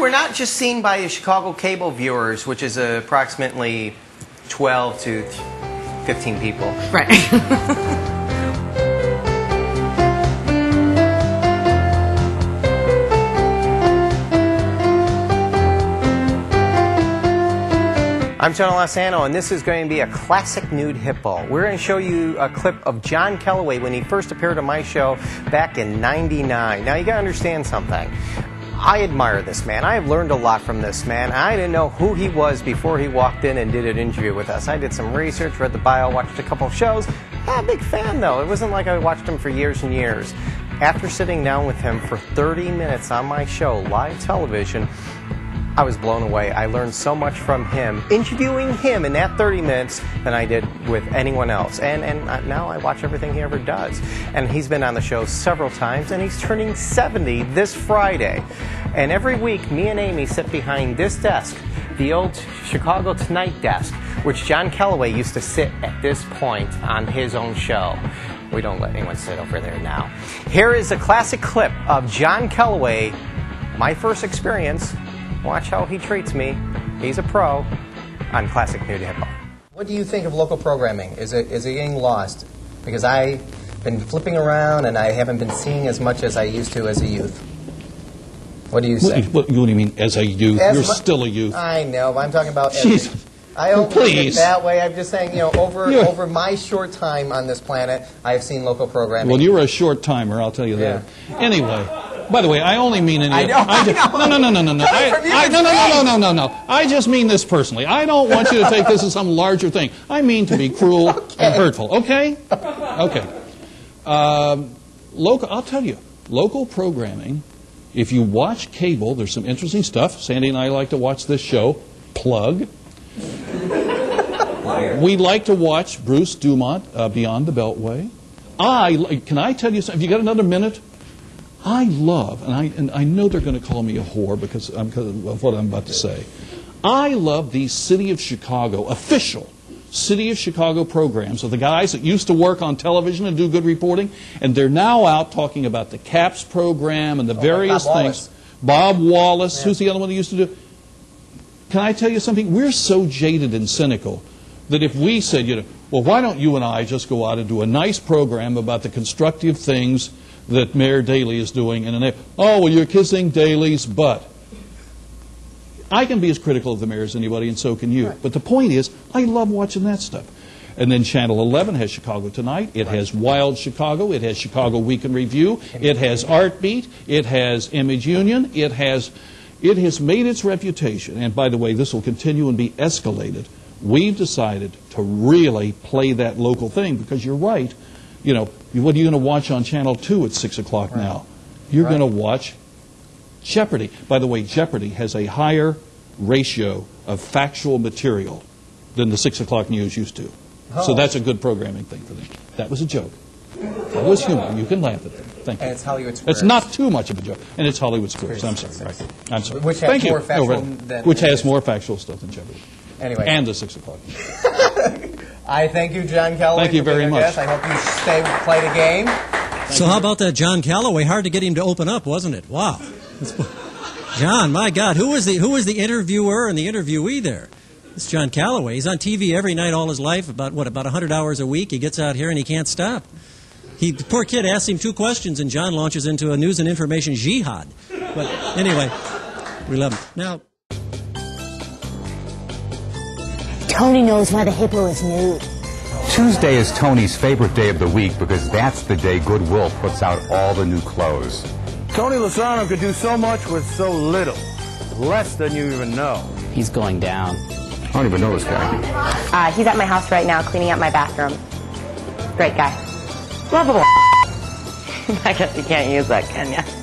We're not just seen by the Chicago cable viewers, which is approximately 12 to 15 people. Right. I'm John Lossano, and this is going to be a classic nude hippo. We're going to show you a clip of John Callaway when he first appeared on my show back in 99. Now, you got to understand something. I admire this man. I have learned a lot from this man. I didn't know who he was before he walked in and did an interview with us. I did some research, read the bio, watched a couple of shows. I'm a big fan, though. It wasn't like I watched him for years and years. After sitting down with him for 30 minutes on my show, live television, I was blown away. I learned so much from him, interviewing him in that 30 minutes than I did with anyone else. And, and now I watch everything he ever does. And he's been on the show several times, and he's turning 70 this Friday. And every week, me and Amy sit behind this desk, the old Chicago Tonight desk, which John Callaway used to sit at this point on his own show. We don't let anyone sit over there now. Here is a classic clip of John Callaway, my first experience Watch how he treats me. He's a pro on Classic Nude Hippo. What do you think of local programming? Is it is it getting lost? Because I've been flipping around and I haven't been seeing as much as I used to as a youth. What do you say? What, what, what do you mean, as a youth? As You're mu- still a youth. I know, but I'm talking about. as Jeez. a- I don't mean it Please. that way. I'm just saying, you know, over Yeah. over my short time on this planet, I've seen local programming. Well, you're a short timer, I'll tell you that. Anyway, by the way, I only mean any. I know, I ju- know. No, no, no, no, no, no. I, I, no, no, no, no, no, no, no. I just mean this personally. I don't want you to take this as some larger thing. I mean to be cruel and hurtful. Okay? Okay. Um, local. I'll tell you, local programming. If you watch cable, there's some interesting stuff. Sandy and I like to watch this show. Plug. We like to watch Bruce Dumont, uh, Beyond the Beltway. I can I tell you something? Have you got another minute? I love, and I and I know they're going to call me a whore because, um, because of what I'm about to say. I love these City of Chicago official City of Chicago programs of the guys that used to work on television and do good reporting, and they're now out talking about the CAPS program and the various Bob things. Bob Wallace, who's the other one that used to do? Can I tell you something? We're so jaded and cynical that if we said, you know, well, why don't you and I just go out and do a nice program about the constructive things that Mayor Daley is doing in an oh, well, you're kissing Daley's butt. I can be as critical of the mayor as anybody, and so can you. But the point is, I love watching that stuff. And then Channel 11 has Chicago Tonight. It has Wild Chicago. It has Chicago Week in Review. It has Art Beat. It has Image Union. It has, it has made its reputation. And by the way, this will continue and be escalated. We've decided to really play that local thing because you're right. You know, what are you going to watch on Channel 2 at 6 o'clock now? You're Right. going to watch Jeopardy. By the way, Jeopardy has a higher ratio of factual material than the 6 o'clock news used to. So Oh. that's a good programming thing for them. That was a joke. That was humor. You can laugh at them. Thank you. And it's Hollywood Squares. It's not too much of a joke. And it's Hollywood Squares. I'm sorry. Right. I'm sorry. Which has Thank you. more factual No, right. than- Which has more factual stuff than Jeopardy. Anyway. And the 6 o'clock news. I thank you, John Callaway. Thank you very much. guest. I hope you stay play the game. So how about that John Callaway? Hard to get him to open up, wasn't it? Wow. John, my God, who was the who was the interviewer and the interviewee there? It's John Callaway. He's on TV every night all his life, about what, about 100 hours a week. He gets out here and he can't stop. He, the poor kid asks him two questions, and John launches into a news and information jihad. But anyway, we love him. Now, Tony knows why the hippo is nude. Tuesday is Tony's favorite day of the week because that's the day Goodwill puts out all the new clothes. Tony Lossano could do so much with so little. Less than you even know. He's going down. I don't even know this guy. Uh, he's at my house right now cleaning out my bathroom. Great guy. Lovable. I guess you can't use that, can you?